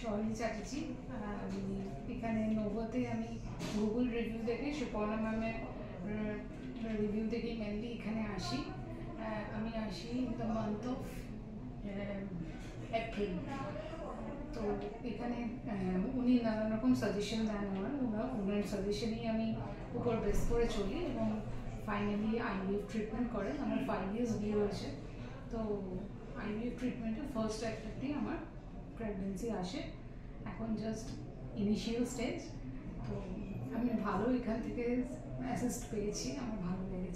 সহলি চ্যাটার্জি এখানে নোভোতে আমি Google review দেখে, সুপর্ণা ম্যামের রিভিউ দেখে মেনলি এখানে আসি। আমি আসি in the month of April তো এখানে উনি নানান রকম সাজেশন দেন আমার। ওনার ওনার সাজেশনেই আমি উপর বেস করে চলি এবং ফাইনালি আইভিএফ ট্রিটমেন্ট করেন। আমার ফাইভ ইয়ার্স বিয়ে হয়েছে। তো আইভিএফ ট্রিটমেন্টে ফার্স্ট একটাতেই আমার প্রেগনেন্সি আসে, এখন জাস্ট ইনিশিয়াল স্টেজ তো আমি ভালো এখান থেকে অ্যাসিস্ট পেয়েছি, আমার ভালো লেগেছে।